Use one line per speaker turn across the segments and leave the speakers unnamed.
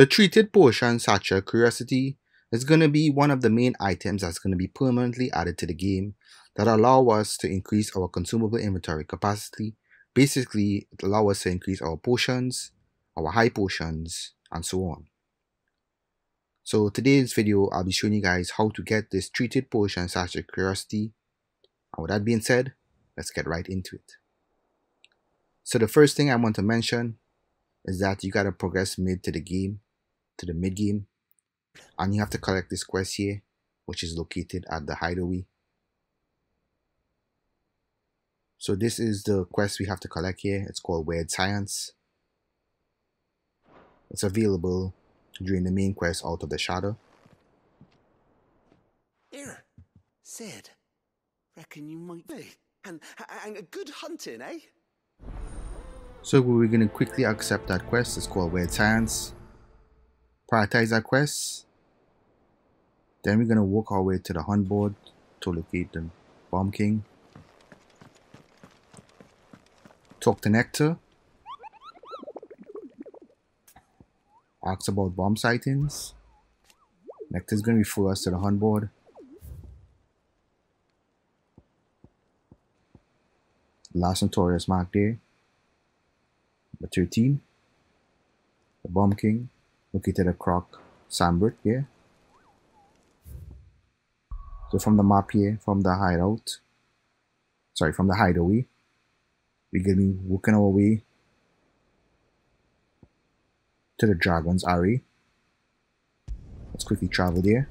The treated potion satchel Curiosity is going to be one of the main items that's going to be permanently added to the game that allow us to increase our consumable inventory capacity. Basically, it allow us to increase our potions, our high potions, and so on. So today's video, I'll be showing you guys how to get this treated potion satchel Curiosity. And with that being said, let's get right into it. So the first thing I want to mention is that you gotta progress mid to the game, to the mid game, and you have to collect this quest here, which is located at the hideaway. So this is the quest we have to collect here. It's called Weird Science. It's available during the main quest Out of the Shadow.
Here, Cid. Reckon you might be. And, and good hunting, eh?
So we're going to quickly accept that quest. It's called Weird Science. Prioritize our quest. Then we're going to walk our way to the hunt board to locate the Bomb King. Talk to Nektar. Ask about bomb sightings. Nektar's going to refer us to the hunt board. Last notorious mark there. Number 13. The Bomb King. Located Croc Sambert here. So from the map here, from the hideout, sorry, from the hideaway, we're gonna be working our way to the Dragon's Aery. Let's quickly travel there.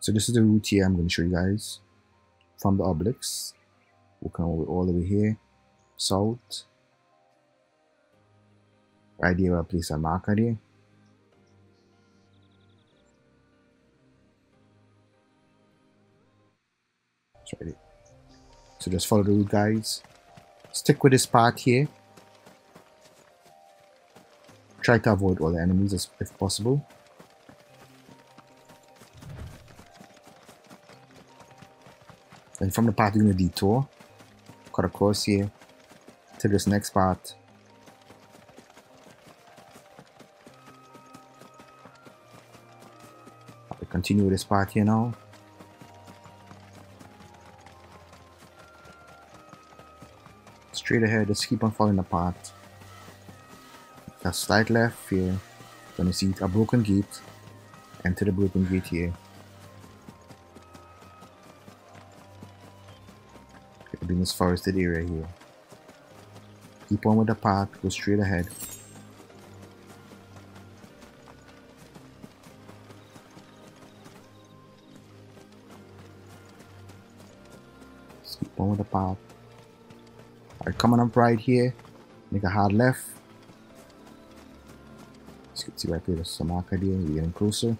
So this is the route here I'm going to show you guys from the obelisk. Working our way all the way here, south. Place a marker there. Right so just follow the route guys. Stick with this path here. Try to avoid all the enemies as, if possible. And from the path you're gonna detour. Cut across here to this next part. Continue this part here now. straight ahead, just keep on falling apart. A slight left here, gonna see a broken gate. Enter the broken gate here. It'll be in this forested area here. Keep on with the path, go straight ahead. Just keep on with the path. Alright, coming up right here, make a hard left. As you can see right there, there's some marker there, we're getting closer.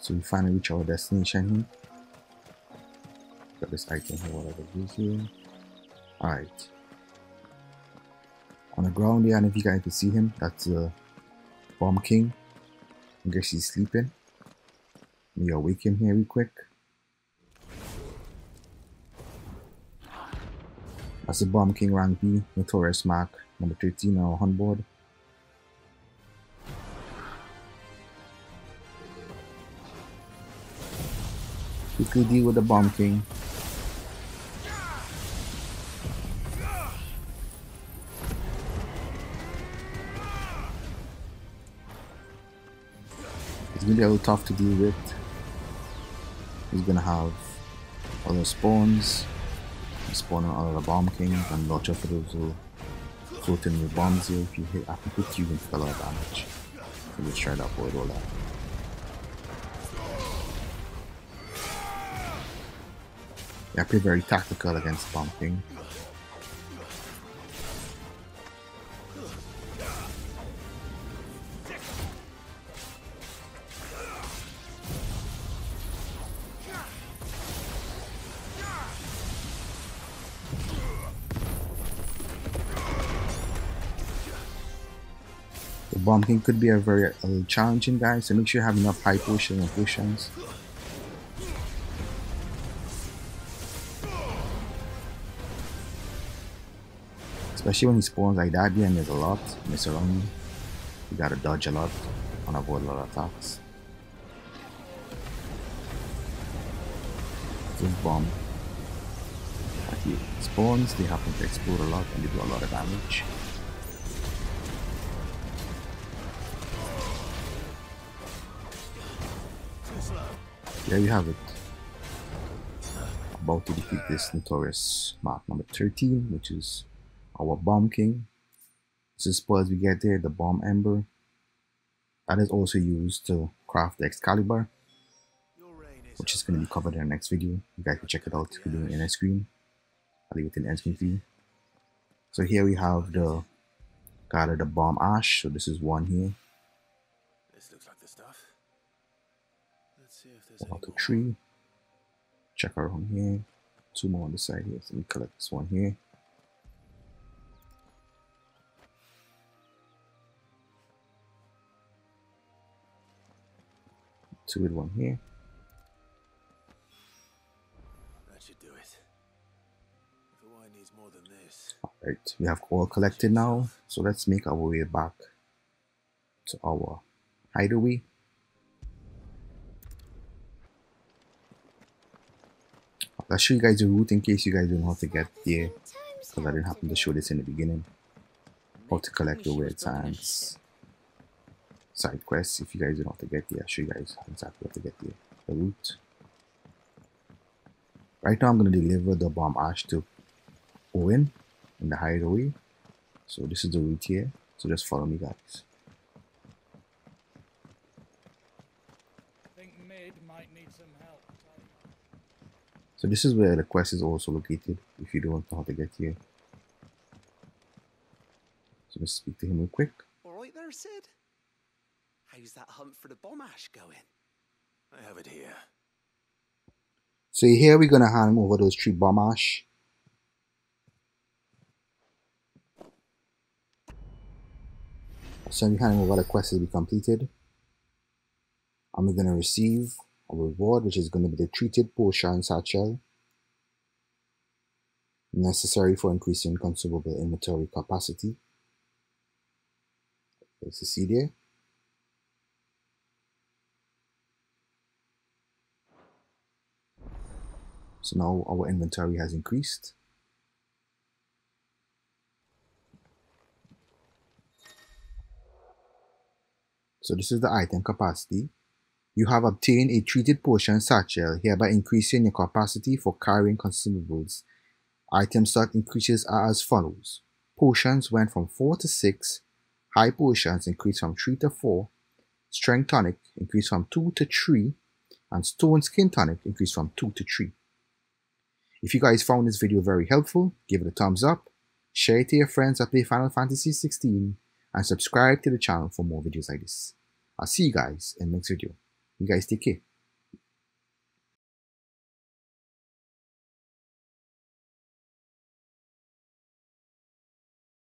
So we finally reach our destination here. Got this item here, whatever it is here. Alright. On the ground there, and if you guys can see him, that's the uh, Bomb King. I guess he's sleeping. Let me awake him here real quick. That's the Bomb King rank B, Notorious Mark, number 13 on our hunt board. Quickly deal with the Bomb King. Gonna be a little tough to deal with. He's gonna have the spawns, spawning all the bomb kings, and watch out for those who float in with bombs here. If you hit, I can hit you, take a lot of damage. So just try to avoid all that. Yeah, I play very tactical against Bomb King. The could be a very uh, challenging guy, so make sure you have enough high potions and potions. Especially when he spawns like that, yeah, there's a lot. Miss around. You gotta dodge a lot and avoid a lot of attacks. Just bomb. Spawns, they happen to explode a lot and they do a lot of damage. There you have it. About to defeat this notorious mark number 13, which is our Bomb King. This is as we get there, the Bomb Ember. That is also used to craft the Excalibur, which is going to be covered in the next video. You guys can check it out in the end screen. I'll leave it in end screen you. So here we have the of the Bomb Ash. So this is one here.
Let's see if there's
One, two, three. Check around here. Two more on the side here. So let me collect this one here. two with one here.
That should do it. The wine needs more than this.
Alright, we have all collected now, so let's make our way back to our hideaway. I'll show you guys the route in case you guys don't know how to get there, because I didn't happen to show this in the beginning. How to collect the Weird Science side quests if you guys don't know how to get there. I'll show you guys exactly how to get there. The route. Right now I'm going to deliver the bomb ash to Owen in the hideaway. So this is the route here. So just follow me guys. So this is where the quest is also located if you don't know how to get here. So let's speak to him real quick.
Alright there, Cid? How's that hunt for the bomb ash going? I have it here.
So here we're gonna hand over those three bomb ash. So we hand over the quest to be completed. And we're gonna receive a reward which is gonna be the treated potion satchel necessary for increasing consumable inventory capacity. As you see there. So now our inventory has increased. So this is the item capacity. You have obtained a treated potion satchel, hereby increasing your capacity for carrying consumables. Item slot increases are as follows. Potions went from 4 to 6, high potions increased from 3 to 4, strength tonic increased from 2 to 3, and stone skin tonic increased from 2 to 3. If you guys found this video very helpful, give it a thumbs up, share it to your friends that play Final Fantasy 16, and subscribe to the channel for more videos like this. I'll see you guys in the next video. You guys take care.